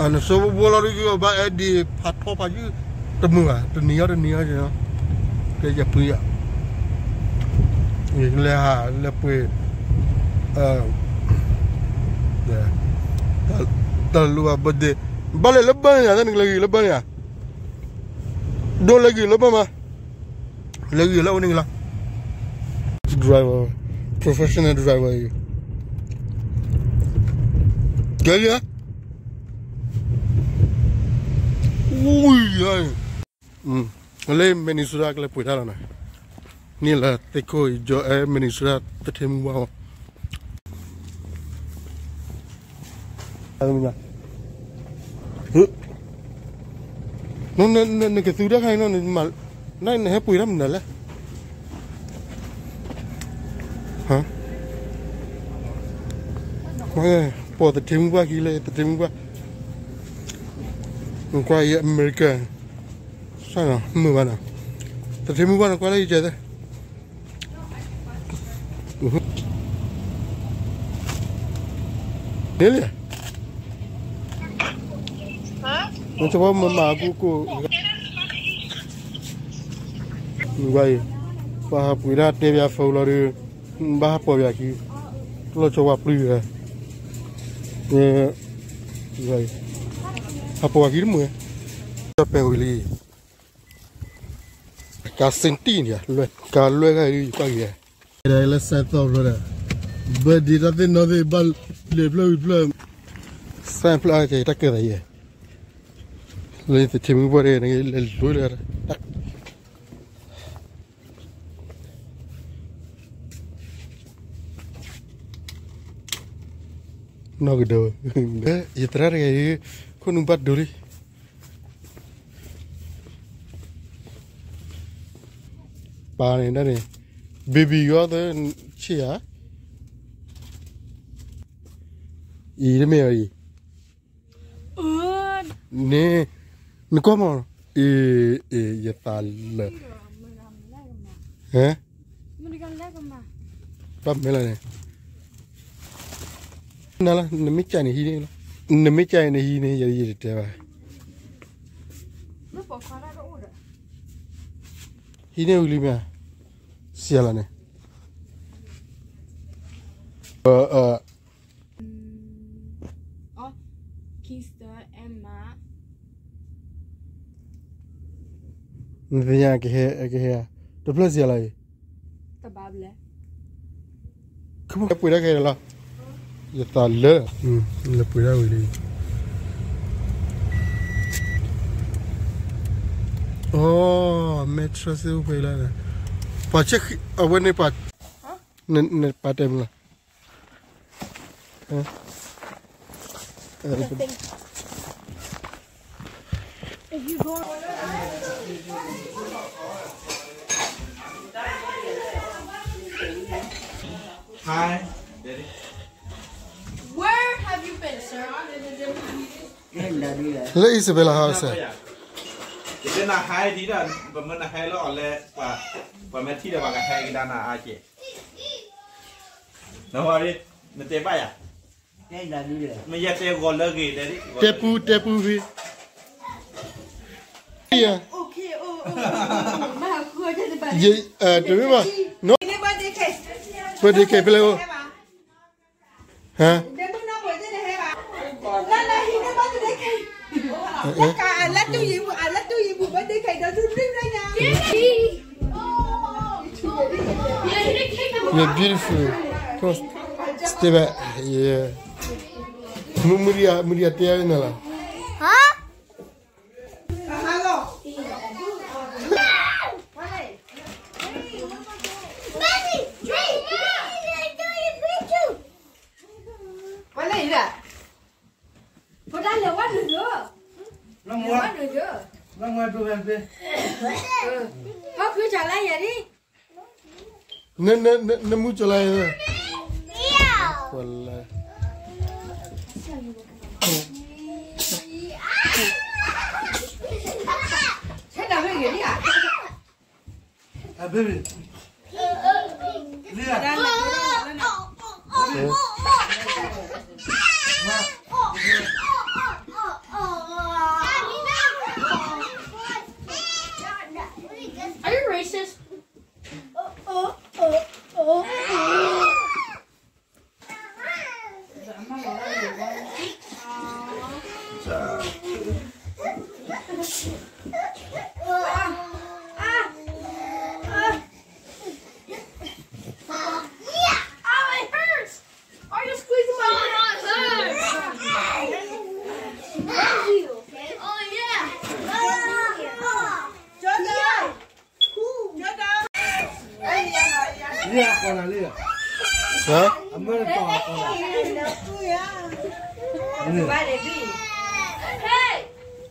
อันนี้สมบูรณ์ก็บ้าเอ้ดีผัดทอพายุตะมือตะเนี้ยตะเนี้ยใช่ไหมเดี๋ยวจะเปลี่ยนอีกเลยฮะเลยเปลี่ยนเออเดี๋ยวตะลัวบดีบ้าเลยล็บบ้านอะนั่นเลยล็บบ้านอะโดนเลยลับบ้านมาเลยลับบ้นนี่ละ driver professional driver you เกลีย bụi ừ, thằng này. Ni là tây coi cho em mình sura tất thêm vào Alam niya. Nó nó nó nó cái thứ đó hay nó mà nó nó hết bụi lắm nữa hả? Mà bỏ tập thêm qua kia tập thêm qua qua America. Sao nào? Mưa vào nào tập thêm qua nào qua đây, chơi đấy Đấy liền. Nó cho mà mà cô cô vậy và bùi ra tê bia phâu là được. Ba bỏ bia kia lo cho vào bùi rồi. Vậy απογαγύρμου, τα πεγουλή. Κασεντίνια, καλό εγαρί, παγιά. Era el centro ahora. De de le. Simple de el. No, que. Y ahí. Gunung duri Panen nih. Baby gua tuh cia. Ya? Ini meri. Ne, ne mau? Eh, eh, ya tal. Hah? Mereka lagi mah. Nih. Nala, nemikya nih ini lah. Mấy chai này hi nó mấy chai này hi này uli mà xia là này ờ ờ Kister, Emma. Nhà cái hè cái hè Đó là gì lại Tabable. Không có bụi Il est l'heure. Mmh. Il est là. Oh, maître, c'est où il est là. Pas check, ah abonnez pas. Pas hein? euh, Hi. လေအစ်ဘယ်လာဟာဆာဒီနာဟိုင်ဒီနာဘမနာဟဲလောလဲပါဘမတီဒါဘာကဟဲကဒါနာအားကျေနော်ဟာရီမတေပါရနေလာပြီလေမရတဲ့ကောလကေတဲ့တေပူတေပူဟီယာโอเคโอ้มาคัวจะไปเยเอ่อดูว่าโนเนบาเดเคบาเดเคเปลโอฮะ I like to you. I like to you. But they can't do it now. You're beautiful. Stay back. Yeah. Muria, Muria, Long Quá được chưa? long mua tu ben pe. Cứ trả lại vậy đi. Ne ne ne ne muncul lah. Wallah. Thế nào hơi nghỉ đi à? Baby. Lihat. Đang là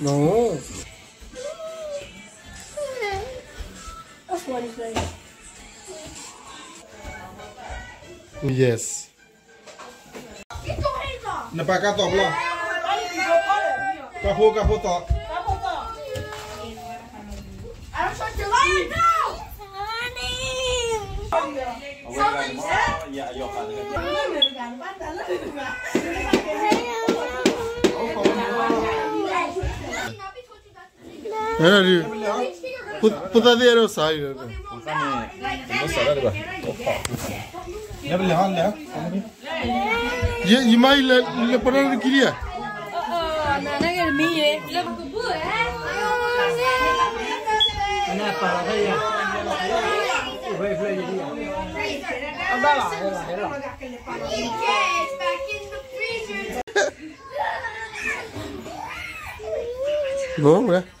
No. That's what. Yes. Get your Kapo kapo top. Kapo top. I don't trust. Honey. Something's up. Yeah. puta sai ये इमाई ले ले पड़ा ने किरिया नाना के मी है ले कुबू है ना पड़ा था ये अब ला ला ला वो है।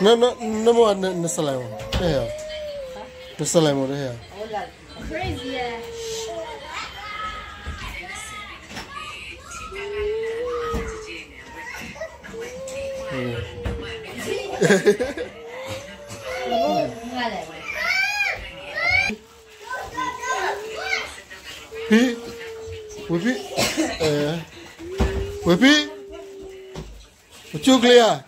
No bra no no no mo na na salai mo eh ya na salai mo eh ya Crazy, yeah. pi pi eh. Pi chu clear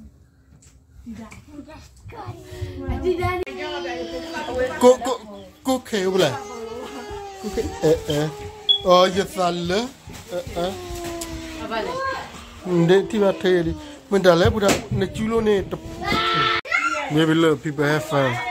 ကိုကိုကိုခဲဘလားကိုခဲအဲအဲအော်ရသလအဲအဲအဘလေဒီတိမထဲရီမင်းတလဲဘုရားနကျူးလို့နေနေဘီလပြပဟဲဖန်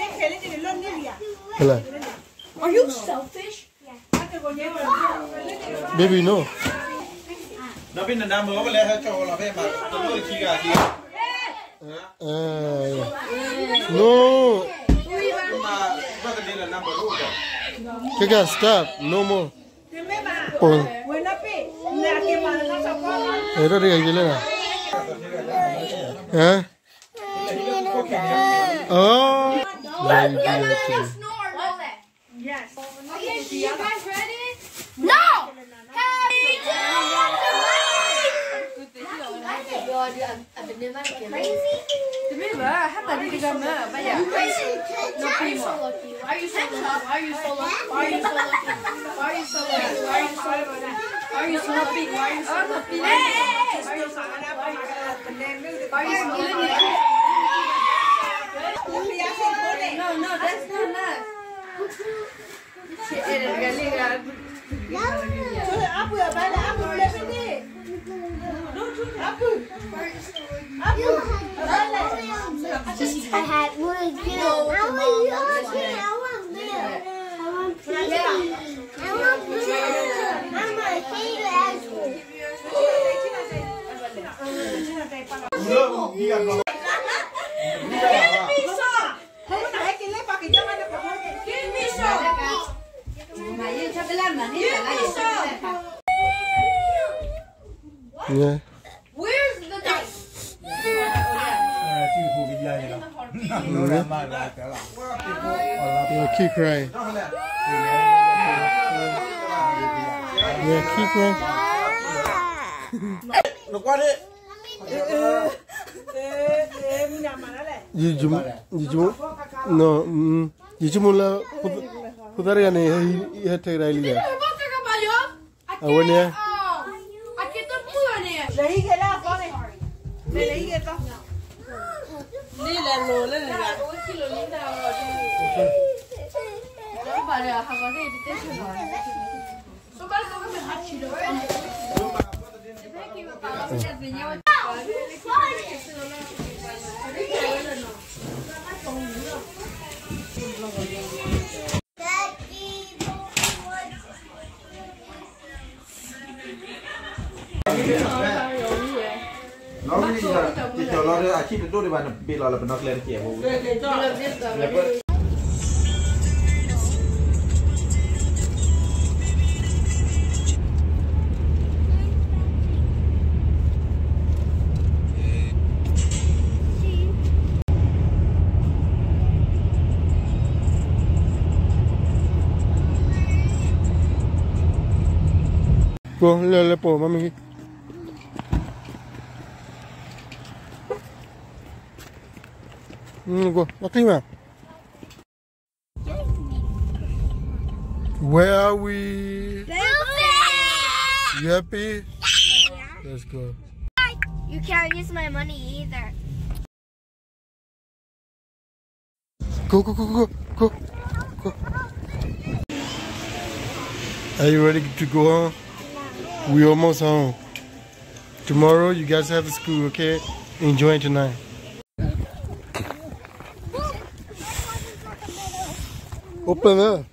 Hello. Are you selfish? Baby, no. Eh, no, been No. Kaka, stop. No more. Oh. dia gila lah. Oh. Na sa ko. era de ahí le eh oh very good Snore, know that. Yes. Okay, so you guys ready? No! Happy Why are you so lucky? Why are you so lucky? Why are you so lucky? Why are you so lucky? Why are you so lucky? Why are you so lucky? Why are you so happy? Why are you so happy? Why are you so happy? Why are you so happy? I want blue. I want blue. No, you got Your kikrai. cry. Your key cry. Look what it. Jijumu, jijumu, no, mm, jijumu la putari ane ya tegrai liya. Awan ya. Aquí todo el mundo, Nea. Leí que la, pone. นี่แหละโลนั่นแหละโอ้ยกิโลนี้ดาวแล้วบาร์เรอฮาวาเร่ดิเตชันหน่อยสุบัลก็ไม่หัดชิโร่เ Lalu ni kita lalu akhir itu di mana bila lalu benar kalian kira. Lepas กลัวเรือเลยโปมามี Mm, go. Okay, ma. Where are we? You happy? Let's go. You can't use my money either. Go, go, go, go, go, go. Are you ready to go home? We almost home. Tomorrow you guys have a school, okay? Enjoy tonight. Opa, né?